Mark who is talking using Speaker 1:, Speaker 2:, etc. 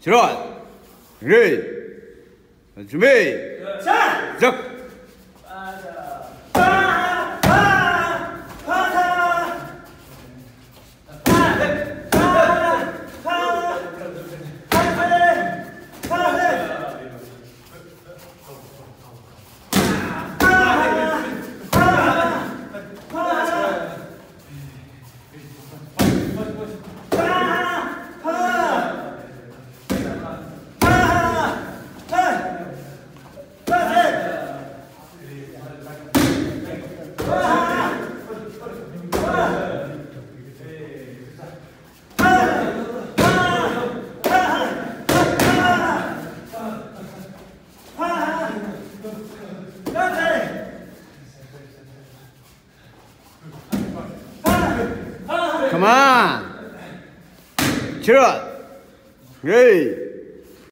Speaker 1: 전원 레이 준비
Speaker 2: 자!
Speaker 1: 시작 Come on. 전원 레이